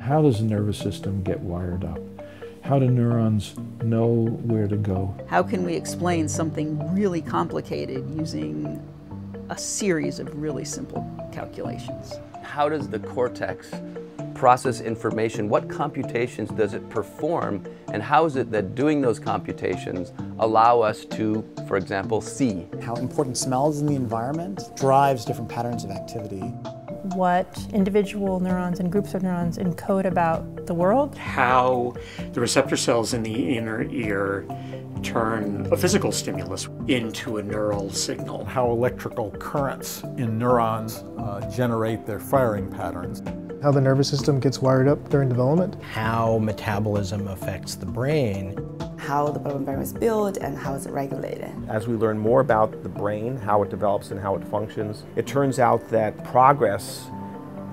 How does the nervous system get wired up? How do neurons know where to go? How can we explain something really complicated using a series of really simple calculations? How does the cortex process information? What computations does it perform? And how is it that doing those computations allow us to, for example, see? How important smells in the environment drives different patterns of activity. What individual neurons and groups of neurons encode about the world. How the receptor cells in the inner ear turn a physical stimulus into a neural signal. How electrical currents in neurons uh, generate their firing patterns how the nervous system gets wired up during development, how metabolism affects the brain, how the brain is built and how it's regulated. As we learn more about the brain, how it develops and how it functions, it turns out that progress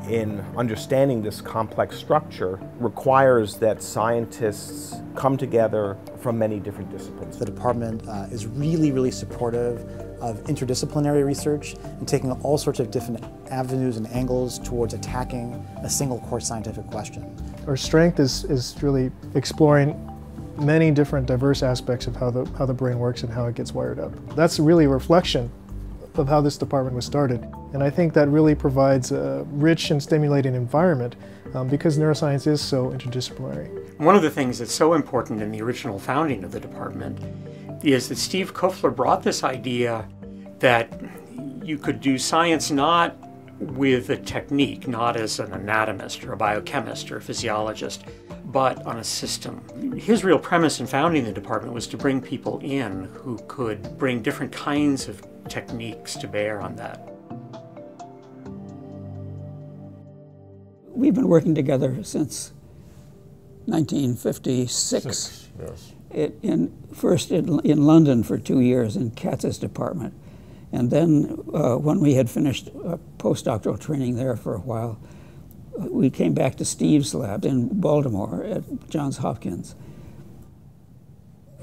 in understanding this complex structure requires that scientists come together from many different disciplines. The department uh, is really, really supportive of interdisciplinary research and taking all sorts of different avenues and angles towards attacking a single core scientific question. Our strength is, is really exploring many different diverse aspects of how the, how the brain works and how it gets wired up. That's really a reflection of how this department was started. And I think that really provides a rich and stimulating environment um, because neuroscience is so interdisciplinary. One of the things that's so important in the original founding of the department is that Steve Kuffler brought this idea that you could do science not with a technique, not as an anatomist or a biochemist or a physiologist, but on a system. His real premise in founding the department was to bring people in who could bring different kinds of techniques to bear on that. We've been working together since 1956. Six, yes. It, in, first in, in, London for two years in Katz's department. And then uh, when we had finished postdoctoral training there for a while, we came back to Steve's lab in Baltimore at Johns Hopkins.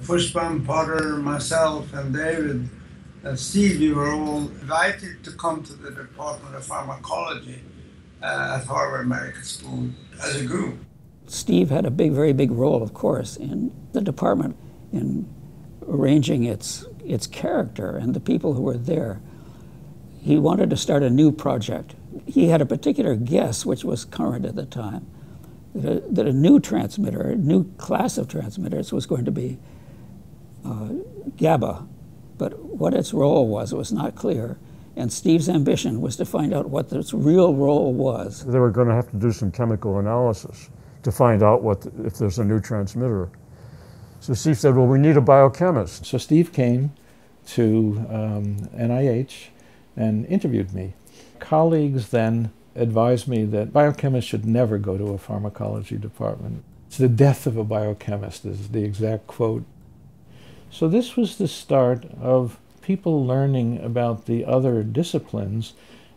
Furshpan, Potter, myself, and David and Steve, you were all invited to come to the Department of Pharmacology uh, at Harvard Medical School as a group. Steve had a big, very big role, of course, in the department in arranging its its character and the people who were there. He wanted to start a new project. He had a particular guess, which was current at the time, that a, that a new transmitter, a new class of transmitters, was going to be uh, GABA. But what its role was, was not clear. And Steve's ambition was to find out what its real role was. They were going to have to do some chemical analysis to find out what if there's a new transmitter. So Steve said, well, we need a biochemist. So Steve came to um, NIH and interviewed me. Colleagues then advised me that biochemists should never go to a pharmacology department. It's the death of a biochemist is the exact quote. So this was the start of people learning about the other disciplines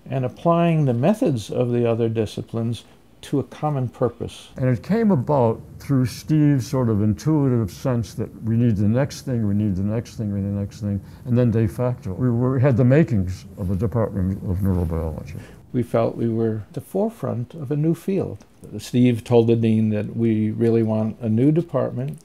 and applying the methods of the other disciplines to a common purpose. And it came about through Steve's sort of intuitive sense that we need the next thing, we need the next thing, we need the next thing, and then de facto. We were, had the makings of a department of neurobiology. We felt we were the forefront of a new field. Steve told the dean that we really want a new department,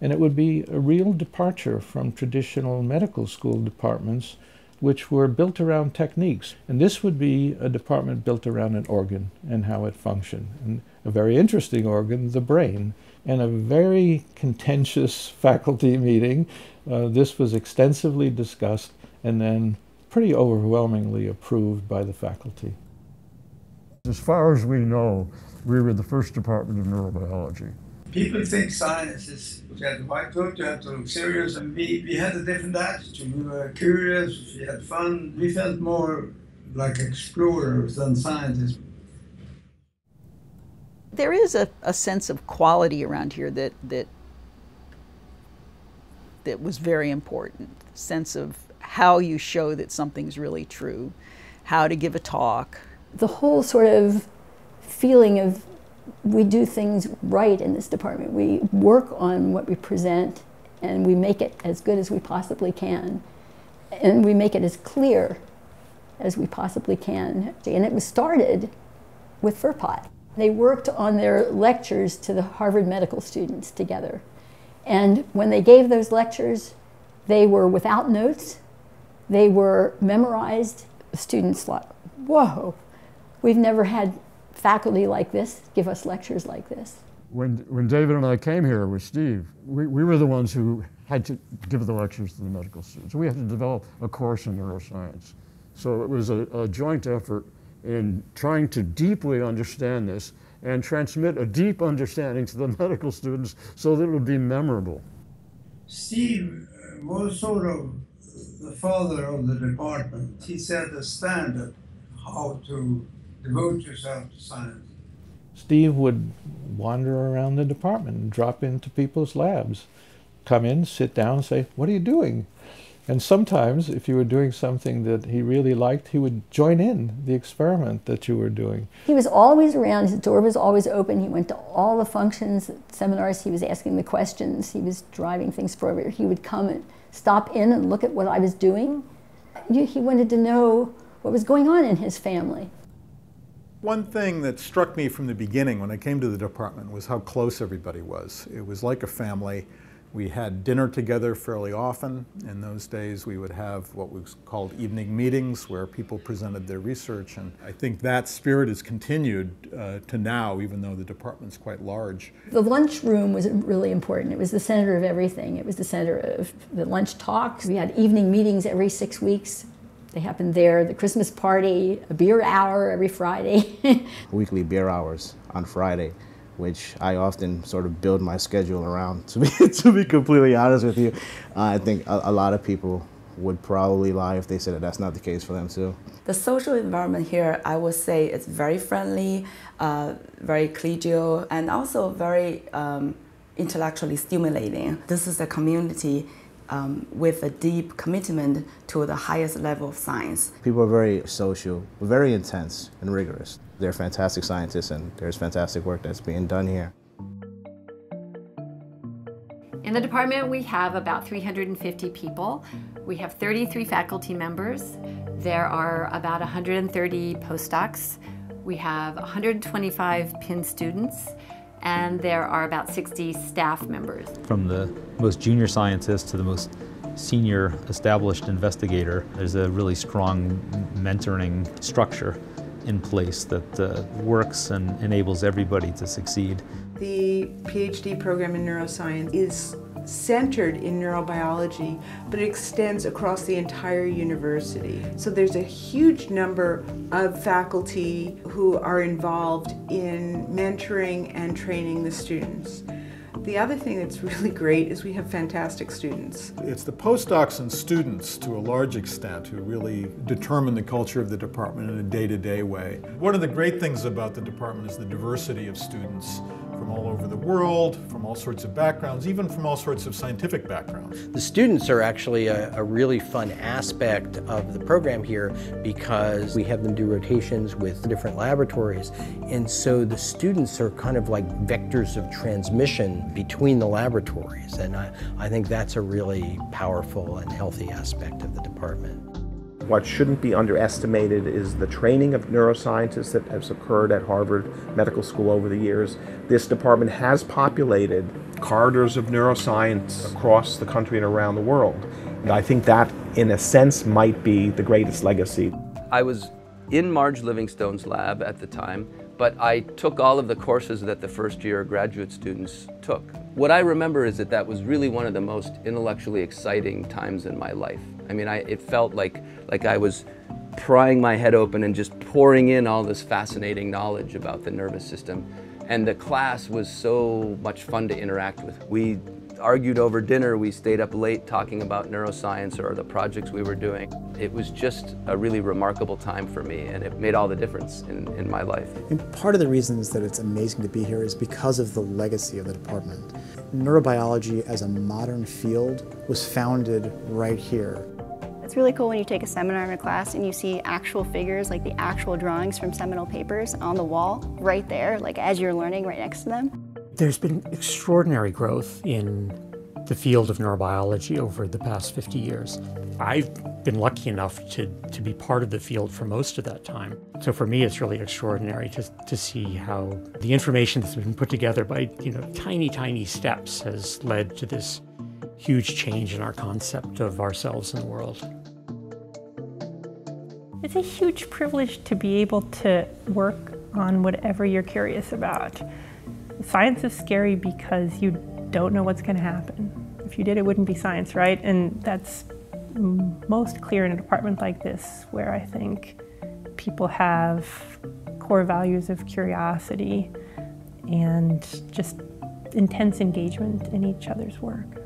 and it would be a real departure from traditional medical school departments which were built around techniques. And this would be a department built around an organ and how it functioned. And a very interesting organ, the brain. And a very contentious faculty meeting. Uh, this was extensively discussed and then pretty overwhelmingly approved by the faculty. As far as we know, we were the first department of neurobiology. People think science is you have to white coat, you have to look serious, and we, we had a different attitude. We were curious, we had fun, we felt more like explorers than scientists. There is a, a sense of quality around here that, that that was very important. Sense of how you show that something's really true, how to give a talk. The whole sort of feeling of we do things right in this department. We work on what we present and we make it as good as we possibly can. And we make it as clear as we possibly can. And it was started with FERPOT. They worked on their lectures to the Harvard medical students together. And when they gave those lectures, they were without notes, they were memorized. Students thought, whoa, we've never had faculty like this give us lectures like this. When, when David and I came here with Steve, we, we were the ones who had to give the lectures to the medical students. We had to develop a course in neuroscience. So it was a, a joint effort in trying to deeply understand this and transmit a deep understanding to the medical students so that it would be memorable. Steve was sort of the father of the department. He set a standard how to devote yourself to science. Steve would wander around the department and drop into people's labs, come in, sit down, say, What are you doing? And sometimes, if you were doing something that he really liked, he would join in the experiment that you were doing. He was always around. His door was always open. He went to all the functions, seminars. He was asking the questions. He was driving things forward. He would come and stop in and look at what I was doing. He wanted to know what was going on in his family. One thing that struck me from the beginning when I came to the department was how close everybody was. It was like a family. We had dinner together fairly often. In those days, we would have what was called evening meetings where people presented their research. And I think that spirit has continued uh, to now, even though the department's quite large. The lunch room was really important. It was the center of everything. It was the center of the lunch talks. We had evening meetings every six weeks. They happen there. The Christmas party, a beer hour every Friday. Weekly beer hours on Friday which I often sort of build my schedule around. To be to be completely honest with you, uh, I think a, a, lot of people would probably lie if they said that that's not the case for them too. The social environment here, I would say, it's very friendly, uh, very collegial, and also very um, intellectually stimulating. This is a community um, with a deep commitment to the highest level of science. People are very social, very intense and rigorous. They're fantastic scientists and there's fantastic work that's being done here. In the department, we have about 350 people. We have 33 faculty members. There are about 130 postdocs. We have 125 PIN students and there are about 60 staff members. From the most junior scientist to the most senior established investigator, there's a really strong mentoring structure in place that uh, works and enables everybody to succeed. The PhD program in neuroscience is centered in neurobiology, but it extends across the entire university. So there's a huge number of faculty who are involved in mentoring and training the students. The other thing that's really great is we have fantastic students. It's the postdocs and students to a large extent who really determine the culture of the department in a day-to-day -day way. One of the great things about the department is the diversity of students all over the world, from all sorts of backgrounds, even from all sorts of scientific backgrounds. The students are actually a, a, really fun aspect of the program here because we have them do rotations with different laboratories. And so the students are kind of like vectors of transmission between the laboratories. And I, I think that's a really powerful and healthy aspect of the department. What shouldn't be underestimated is the training of neuroscientists that has occurred at Harvard Medical School over the years. This department has populated corridors of neuroscience across the country and around the world. And I think that, in a sense, might be the greatest legacy. I was in Marge Livingstone's lab at the time, but I took all of the courses that the first year graduate students took. What I remember is that that was really one of the most intellectually exciting times in my life. I mean, I, it felt like, like I was prying my head open and just pouring in all this fascinating knowledge about the nervous system. And the class was so much fun to interact with. We argued over dinner, we stayed up late talking about neuroscience or the projects we were doing. It was just a really remarkable time for me and it made all the difference in, in my life. And part of the reasons that it's amazing to be here is because of the legacy of the department. Neurobiology as a modern field was founded right here it's really cool when you take a seminar in a class and you see actual figures, like the actual drawings from seminal papers on the wall, right there, like as you're learning right next to them. There's been extraordinary growth in the field of neurobiology over the past 50 years. I've been lucky enough to, to be part of the field for most of that time. So for me, it's really extraordinary to, to see how the information that's been put together by you know tiny, tiny steps has led to this huge change in our concept of ourselves and the world. It's a huge privilege to be able to work on whatever you're curious about. Science is scary because you don't know what's going to happen. If you did, it wouldn't be science, right? And that's most clear in a department like this, where I think people have core values of curiosity and just intense engagement in each other's work.